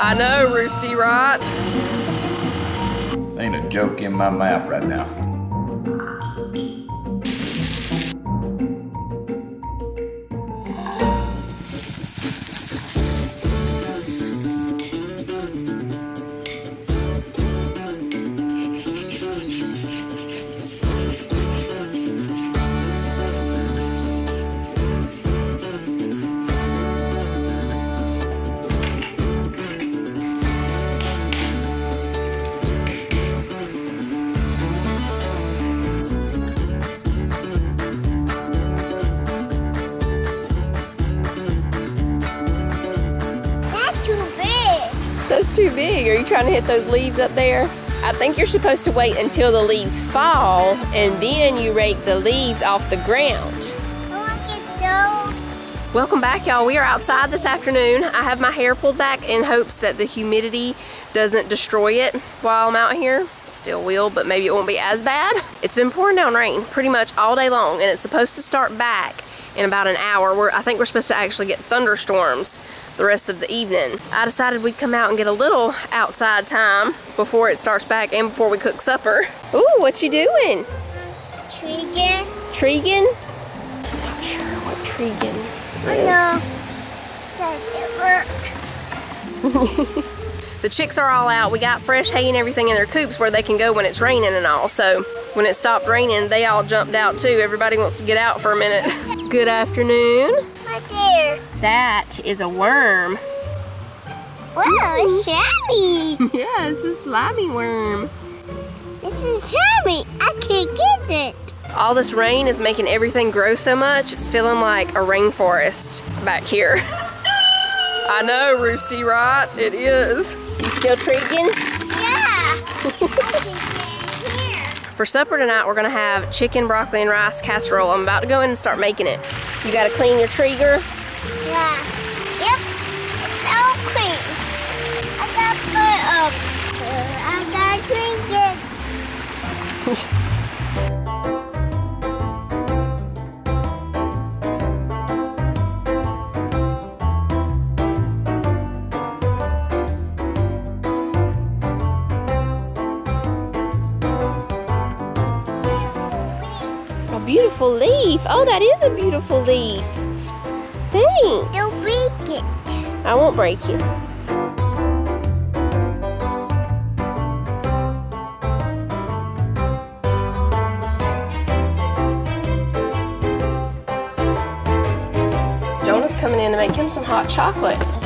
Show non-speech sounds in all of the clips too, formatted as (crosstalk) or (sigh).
I know, Roosty, right? Ain't a joke in my mouth right now. Too big. Are you trying to hit those leaves up there? I think you're supposed to wait until the leaves fall and then you rake the leaves off the ground. I want to go. Welcome back, y'all. We are outside this afternoon. I have my hair pulled back in hopes that the humidity doesn't destroy it while I'm out here. It still will, but maybe it won't be as bad. It's been pouring down rain pretty much all day long, and it's supposed to start back in about an hour. We're, I think we're supposed to actually get thunderstorms the rest of the evening. I decided we'd come out and get a little outside time before it starts back and before we cook supper. Ooh, what you doing? Trigger. Tregan? Not sure what Tregan Oh is. no. Does it work? (laughs) The chicks are all out. We got fresh hay and everything in their coops where they can go when it's raining and all. So when it stopped raining, they all jumped out too. Everybody wants to get out for a minute. (laughs) Good afternoon. Right there. That is a worm. Wow, it's shiny. (laughs) Yeah, it's a slimy worm. This is shiny. I can't get it. All this rain is making everything grow so much, it's feeling like a rainforest back here. (laughs) I know, Roosty, right? It is. You still treating? Yeah. (laughs) For supper tonight, we're gonna have chicken, broccoli, and rice casserole. I'm about to go in and start making it. You gotta clean your trigger. Yeah. Yep. It's. I gotta put up. I. A beautiful leaf. Oh, that is a beautiful leaf. Thanks. Don't break it. I won't break it. Jonah's coming in to make him some hot chocolate.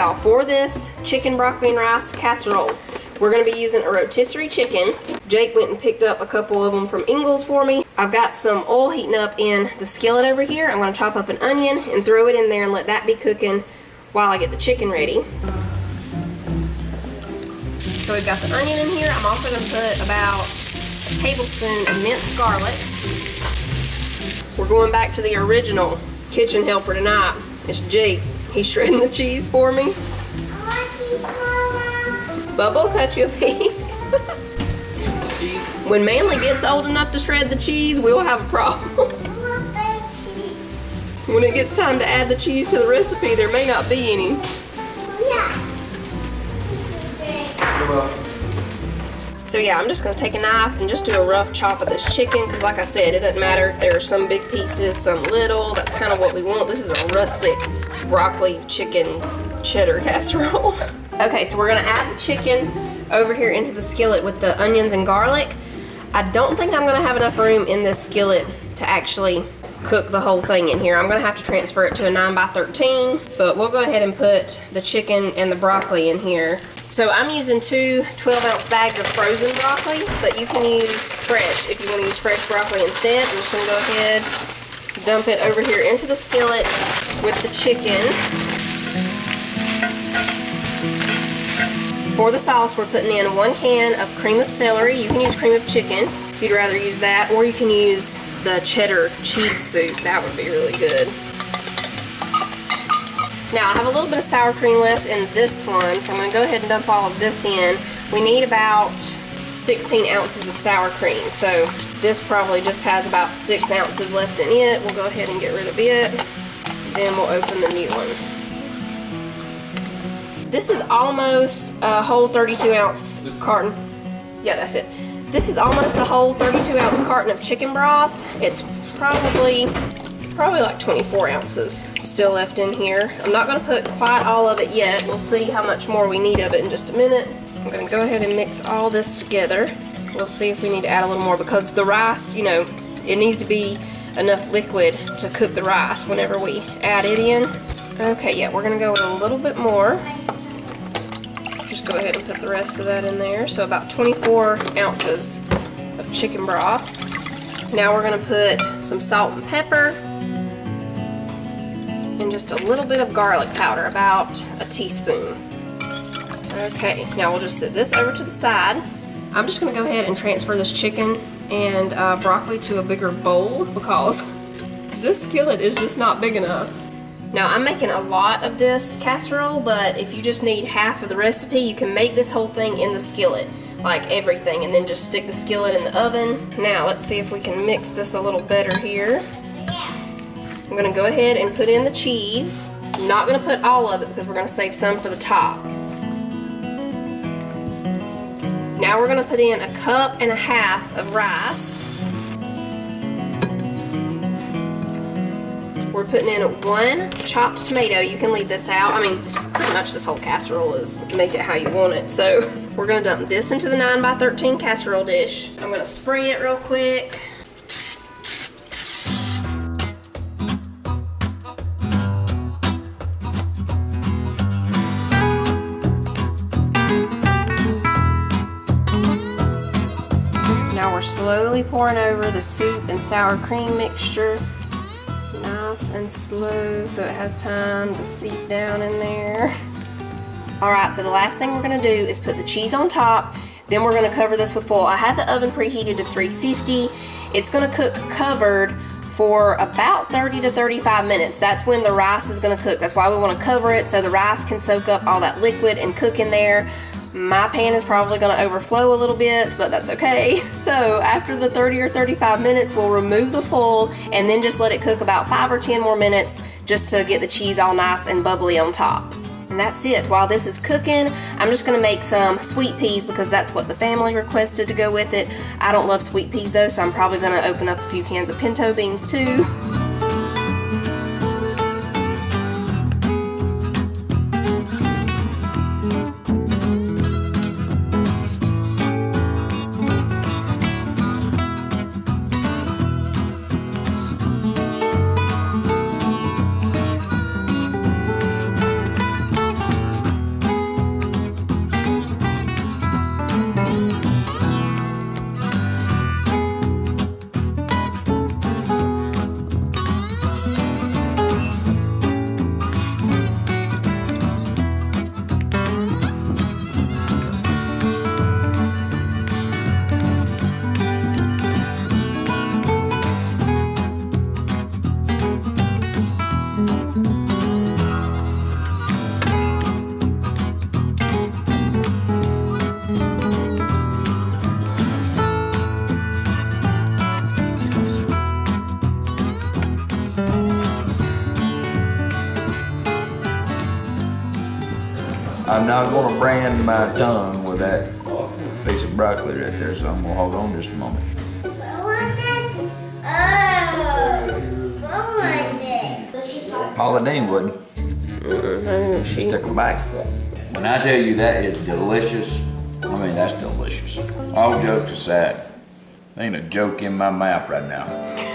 Y'all, for this chicken, broccoli, and rice casserole, we're gonna be using a rotisserie chicken. Jake went and picked up a couple of them from Ingles for me. I've got some oil heating up in the skillet over here. I'm gonna chop up an onion and throw it in there and let that be cooking while I get the chicken ready. So we've got the onion in here. I'm also gonna put about a tablespoon of minced garlic. We're going back to the original kitchen helper tonight. It's Jake. He's shredding the cheese for me. Bubba, cut you a (laughs) piece. when Manly gets old enough to shred the cheese, we'll have a problem. When it gets time to add the cheese to the recipe, there may not be any. So yeah, I'm just gonna take a knife and just do a rough chop of this chicken because like I said, it doesn't matter if there are some big pieces, some little, that's kind of what we want. This is a rustic broccoli chicken cheddar (laughs) casserole. okay, so we're gonna add the chicken over here into the skillet with the onions and garlic. I don't think I'm gonna have enough room in this skillet to actually cook the whole thing in here. I'm gonna have to transfer it to a 9 by 13 but we'll go ahead and put the chicken and the broccoli in here. So I'm using two 12 ounce bags of frozen broccoli, but you can use fresh if you wanna use fresh broccoli instead. I'm just gonna go ahead, dump it over here into the skillet with the chicken. For the sauce, we're putting in one can of cream of celery. You can use cream of chicken if you'd rather use that, or you can use the cheddar cheese soup. That would be really good. Now, I have a little bit of sour cream left in this one, so I'm going to go ahead and dump all of this in. We need about 16 ounces of sour cream. So this probably just has about six ounces left in it. We'll go ahead and get rid of it. Then we'll open the new one. This is almost a whole 32 ounce carton. Yeah, that's it. This is almost a whole 32 ounce carton of chicken broth. It's probably probably like 24 ounces still left in here. I'm not gonna put quite all of it yet. We'll see how much more we need of it in just a minute. I'm gonna go ahead and mix all this together. We'll see if we need to add a little more because the rice, you know, it needs to be enough liquid to cook the rice whenever we add it in. Okay, yeah, we're gonna go with a little bit more. Just go ahead and put the rest of that in there. So about 24 ounces of chicken broth. Now we're gonna put some salt and pepper and just a little bit of garlic powder, about a teaspoon. Okay, now we'll just set this over to the side. I'm just gonna go ahead and transfer this chicken and uh, broccoli to a bigger bowl because (laughs) this skillet is just not big enough. Now I'm making a lot of this casserole, but if you just need half of the recipe, you can make this whole thing in the skillet, like everything, and then just stick the skillet in the oven. Now let's see if we can mix this a little better here. I'm gonna go ahead and put in the cheese. I'm not gonna put all of it because we're gonna save some for the top. Now we're gonna put in a cup and a half of rice. We're putting in one chopped tomato. You can leave this out. I mean, pretty much this whole casserole is make it how you want it. So we're gonna dump this into the 9 by 13 casserole dish. I'm gonna spray it real quick. Slowly pouring over the soup and sour cream mixture. Nice and slow so it has time to seep down in there. (laughs) Alright, so the last thing we're going to do is put the cheese on top. Then we're going to cover this with foil. I have the oven preheated to 350. It's going to cook covered for about 30 to 35 minutes. That's when the rice is going to cook. That's why we want to cover it so the rice can soak up all that liquid and cook in there. My pan is probably going to overflow a little bit, but that's okay. (laughs) So after the 30 or 35 minutes, we'll remove the foil and then just let it cook about 5 or 10 more minutes just to get the cheese all nice and bubbly on top. And that's it. While this is cooking, I'm just going to make some sweet peas because that's what the family requested to go with it. I don't love sweet peas though, so I'm probably going to open up a few cans of pinto beans too. (laughs) I'm not gonna brand my tongue with that piece of broccoli right there, so I'm gonna hold on just a moment. Paula Deen wouldn't. She took a bite. When I tell you that is delicious, I mean, that's delicious. All jokes aside, ain't a joke in my mouth right now.